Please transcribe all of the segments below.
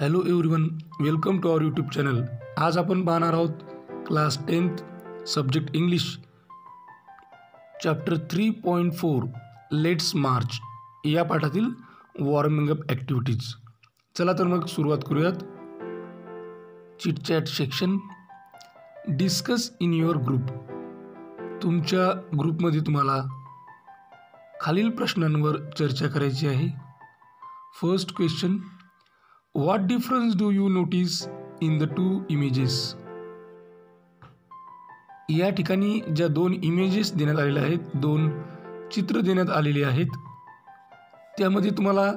Hello everyone welcome to our YouTube channel आज आपण पाहणार आहोत class tenth subject English chapter three point four let's march या पाठातील वॉर्मिंग अप ॲक्टिव्हिटीज चला तर मग सुरुवात करूयात. Chit chat section discuss in your group तुमच्या ग्रुपमध्ये तुम्हाला खालील प्रश्नांवर चर्चा करायची आहे. First question What difference do you notice in the two images या ठिकाणी ज्या दोन इमेजेस देण्यात आलेल्या आहेत दोन चित्र देण्यात आलेली आहेत त्यामध्ये तुम्हाला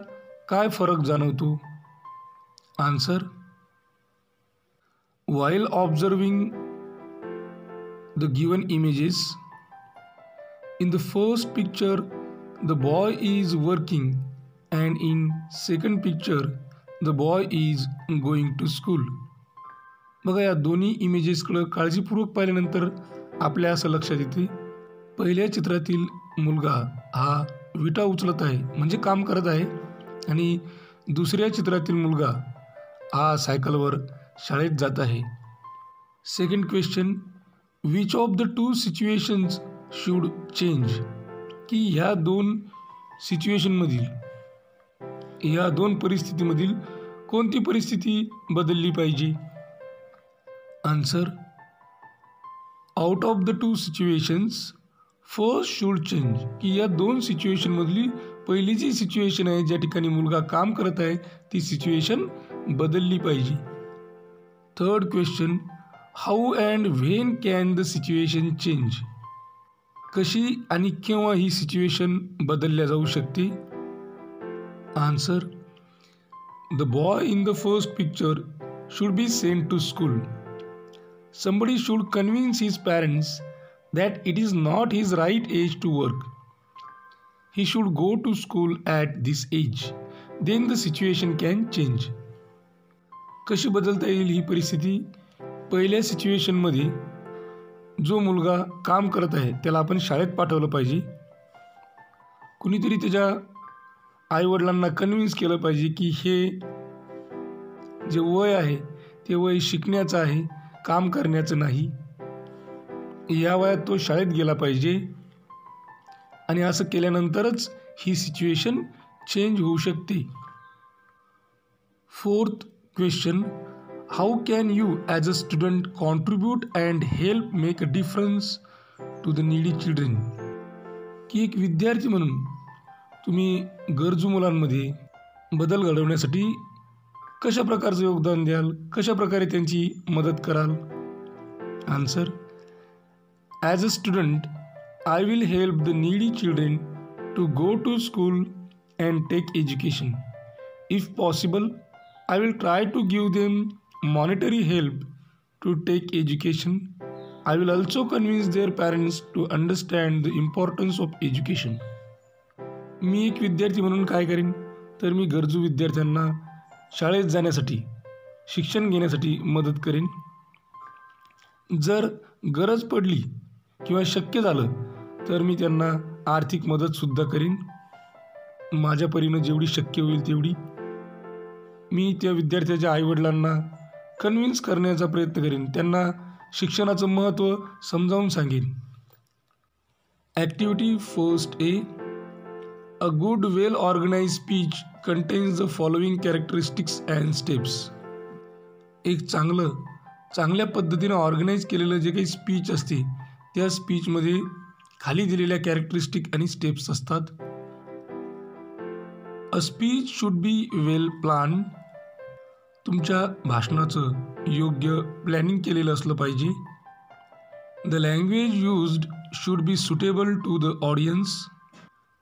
काय फरक जाणवतो? Answer while observing the given images in the first picture the boy is working and in second picture the boy is going to school बघा या दोन्ही इमेजेसकडं काळजीपूर्वक पाहिल्यानंतर आपल्या असं लक्षात येते. पहिल्या चित्रातील मुलगा हा विटा उचलत आहे म्हणजे काम करत आहे. आणि दुसऱ्या चित्रातील मुलगा हा सायकलवर शाळेत जात आहे. Second question which of the two situations should change की ह्या दोन सिच्युएशनमधील या दोन परिस्थितीमधील कोणती परिस्थिती बदलली पाहिजे? Answer out of the two situations first should change की या दोन सिच्युएशनमधली पहिली जी सिच्युएशन आहे ज्या ठिकाणी मुलगा काम करत आहे ती सिच्युएशन बदलली पाहिजे. Third question how and when can the situation change कशी आणि केव्हा ही सिच्युएशन बदलल्या जाऊ शकते? Answer The boy in the first picture should be sent to school. somebody should convince his parents that it is not his right age to work. He should go to school at this age. Then the situation can change. कशी बदलता येईल ही परिस्थिती पहिल्या सिच्युएशनमध्ये जो मुलगा काम करत आहे त्याला आपण शाळेत पाठवलं पाहिजे कुणीतरी त्याच्या आईवडिलांना कन्व्हिन्स केलं पाहिजे की हे जे वय आहे ते वय शिकण्याचं आहे काम करण्याचं नाही. या वयात तो शाळेत गेला पाहिजे. आणि असं केल्यानंतरच ही सिच्युएशन चेंज होऊ शकते. Fourth question how can you as a student contribute and help make a difference to the needy children की एक विद्यार्थी म्हणून तुम्ही गरजू मुलांमध्ये बदल घडवण्यासाठी कशा प्रकारचं योगदान द्याल? कशा प्रकारे त्यांची मदत कराल? Answer as a student I will help the needy children to go to school and take education if possible I will try to give them monetary help to take education I will also convince their parents to understand the importance of education मी एक विद्यार्थी म्हणून काय करेन? तर मी गरजू विद्यार्थ्यांना शाळेत जाण्यासाठी शिक्षण घेण्यासाठी मदत करेन. जर गरज पडली किंवा शक्य झालं तर मी त्यांना आर्थिक मदतसुद्धा करेन. माझ्या परीनं जेवढी शक्य होईल तेवढी. मी त्या विद्यार्थ्याच्या आईवडिलांना कन्व्हिन्स करण्याचा प्रयत्न करेन. त्यांना शिक्षणाचं महत्त्व समजावून सांगेन. Activity first A a good well organized speech contains the following characteristics and steps एक चांगलं. चांगल्या पद्धतीनं ऑर्गनाईज केलेलं जे काही स्पीच असते त्या स्पीचमध्ये खाली दिलेल्या कॅरेक्टरिस्टिक आणि स्टेप्स असतात. A speech should be well plan तुमच्या भाषणाचं योग्य प्लॅनिंग केलेलं असलं पाहिजे. The language used should be suitable to the audience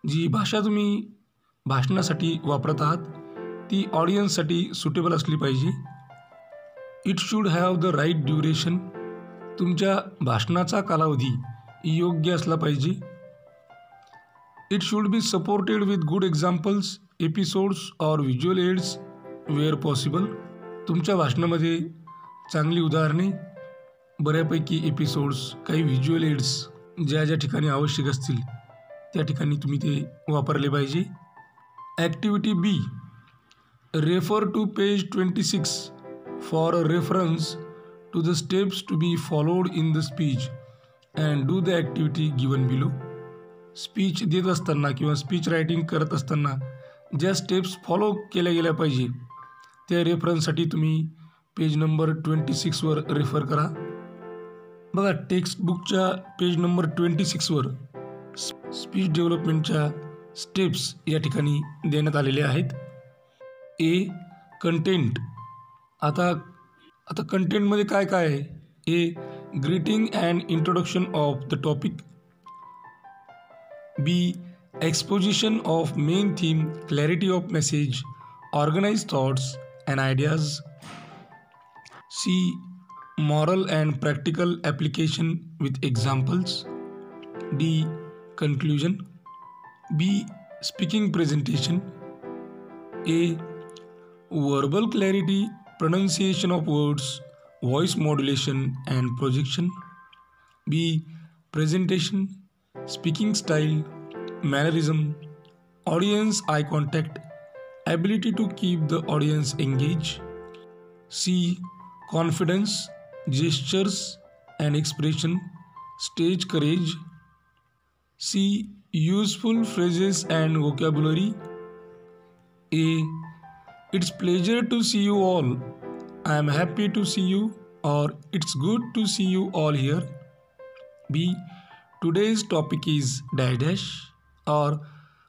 जी भाषा तुम्ही भाषणासाठी वापरत आहात ती ऑडियन्ससाठी सुटेबल असली पाहिजे. It should have the right duration तुमच्या भाषणाचा कालावधी योग्य असला पाहिजे. It should be supported with good examples episodes or visual aids where possible तुमच्या भाषणामध्ये चांगली उदाहरणे बऱ्यापैकी एपिसोड्स काही व्हिज्युअल एड्स ज्या ज्या ठिकाणी आवश्यक असतील त्या ठिकाणी तुम्ही ते वापरले पाहिजे. Activity B refer to page twenty six for a reference to the steps to be followed in the speech and do the activity given below speech देत असताना किंवा स्पीच रायटिंग करत असताना ज्या स्टेप्स फॉलो केल्या गेल्या पाहिजे त्या रेफरन्ससाठी तुम्ही पेज नंबर ट्वेंटी सिक्सवर रेफर करा. बघा टेक्स्टबुकच्या पेज नंबर ट्वेंटी सिक्सवर स्पीच डेव्हलपमेंटच्या स्टेप्स या ठिकाणी देण्यात आलेले आहेत. A content. आता आता कंटेंटमध्ये काय काय आहे? A greeting and introduction of the topic. B exposition of main theme clarity of message organize thoughts and ideas. C moral and practical application with examples. D conclusion b speaking presentation a verbal clarity pronunciation of words voice modulation and projection b presentation speaking style mannerism audience eye contact ability to keep the audience engaged c confidence gestures and expression, stage courage. C. Useful phrases and vocabulary. A. It's pleasure to see you all. I am happy to see you or it's good to see you all here. B. Today's topic is dash dash or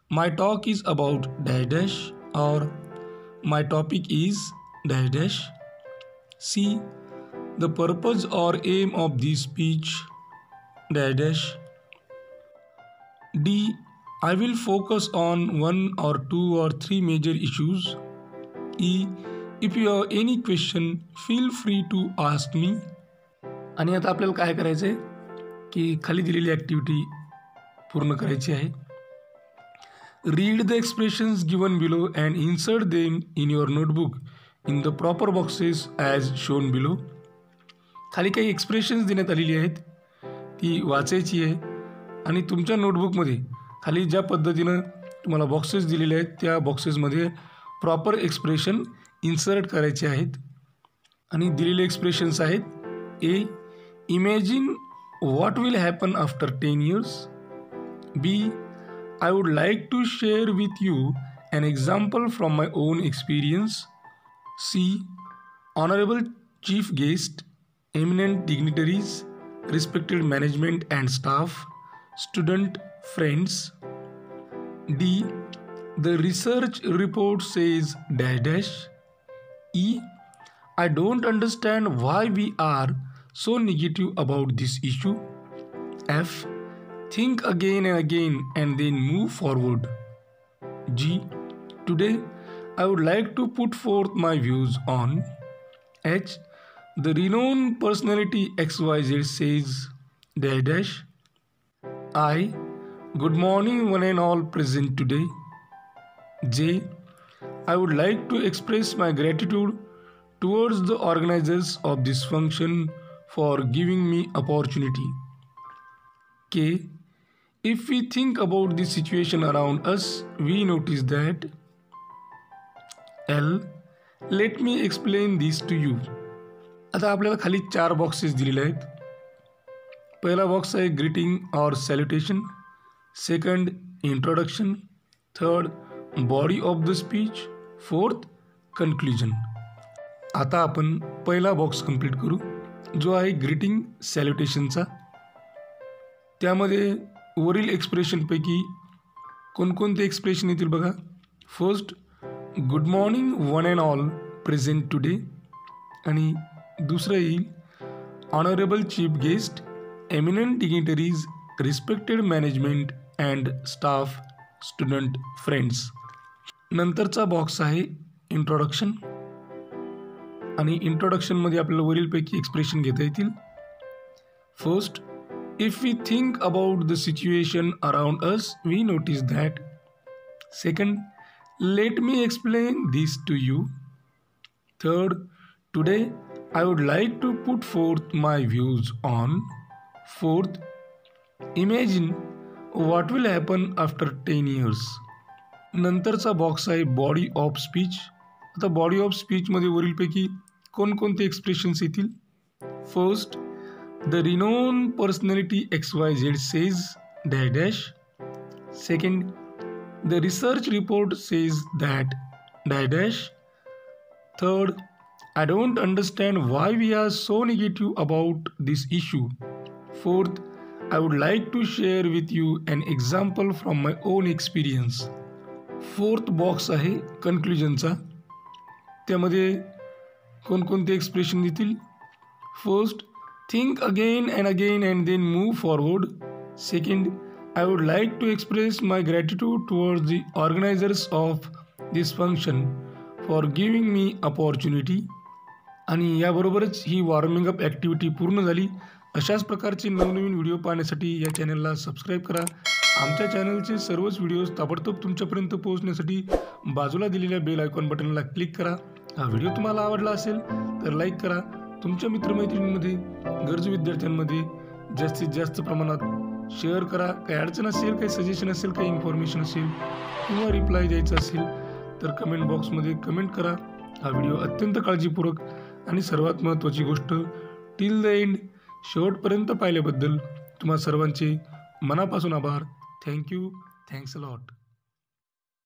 my talk is about dash dash or my topic is dash dash. C the purpose or aim of this speech dash dash d i will focus on one or two or three major issues. E if you have any question feel free to ask me. आणि आता आपल्याला काय करायचं आहे की खाली दिलेली activity पूर्ण करायची आहे. Read the expressions given below and insert them in your notebook in the proper boxes as shown below खाली काही एक्सप्रेशन्स देण्यात आलेली आहेत ती वाचायची आहे. आणि तुमच्या नोटबुकमध्ये खाली ज्या पद्धतीनं तुम्हाला बॉक्सेस दिलेले आहेत त्या बॉक्सेसमध्ये प्रॉपर एक्सप्रेशन इन्सर्ट करायचे आहेत. आणि दिलेले एक्सप्रेशन्स आहेत A imagine what will happen after ten years B I would like to share with you an example from my own experience C honourable chief guest eminent dignitaries respected management and staff student friends. D. The research report says dash dash. E. I don't understand why we are so negative about this issue. F. Think again and again and then move forward. G. Today I would like to put forth my views on H. The renowned personality XYZ says, dash dash, I, good morning one and all present today. J, I would like to express my gratitude towards the organizers of this function for giving me opportunity. K, if we think about the situation around us, we notice that L, let me explain this to you. आता आपल्याला खाली चार boxes दिलेले आहेत पहिला box आहे greeting or salutation second introduction third body of the speech fourth conclusion आता आपण पहिला बॉक्स कंप्लीट करू जो आहे ग्रीटिंग सॅल्युटेशनचा त्यामध्ये वरील एक्सप्रेशनपैकी कोणकोणते एक्सप्रेशन येतील बघा. First good morning one and all present today आणि दुसरं येईल honourable chief guest eminent dignitaries, respected management and staff student friends नंतरचा बॉक्स आहे इंट्रोडक्शन आणि इंट्रोडक्शनमध्ये आपल्याला वरीलपैकी एक्सप्रेशन घेता येतील. First if we think about the situation around us we notice that second let me explain this to you third today I would like to put fourth my views on Fourth, imagine what will happen after 10 years. नंतरचा box आहे body of speech आता body of स्पीचमध्ये वरीलपैकी कोणकोणते expressions येतील? First the renowned personality X Y Z says dash dash second the research report says that dash dash third I don't understand why we are so negative about this issue fourth I would like to share with you an example from my own experience fourth box आहे कन्क्लुजनचा त्यामध्ये कोणकोणते expression देतील first think again and again and then move forward second I would like to express my gratitude towards the organisers of this function for giving me opportunity आणि याबरोबरच ही warming up activity पूर्ण झाली. अशाच प्रकारचे नवनवीन video पाहण्यासाठी या चॅनलला सबस्क्राईब करा. आमच्या चॅनलचे सर्वच व्हिडिओज ताबडतोब तुमच्यापर्यंत पोहोचण्यासाठी बाजूला दिलेल्या बेल आयकॉन बटनला क्लिक करा. हा व्हिडिओ तुम्हाला आवडला असेल तर लाईक करा. तुमच्या मित्रमैत्रिणींमध्ये गरजू विद्यार्थ्यांमध्ये जास्तीत जास्त प्रमाणात शेअर करा. काही अडचण असेल काही सजेशन असेल काही इन्फॉर्मेशन असेल किंवा रिप्लाय द्यायचा असेल तर कमेंट बॉक्समध्ये कमेंट करा. हा व्हिडिओ अत्यंत काळजीपूर्वक आणि सर्वात महत्त्वाची गोष्ट टिल द एंड शेवटपर्यंत पाहिल्याबद्दल तुम्हा सर्वांचे मनापासून आभार. Thank you thanks a lot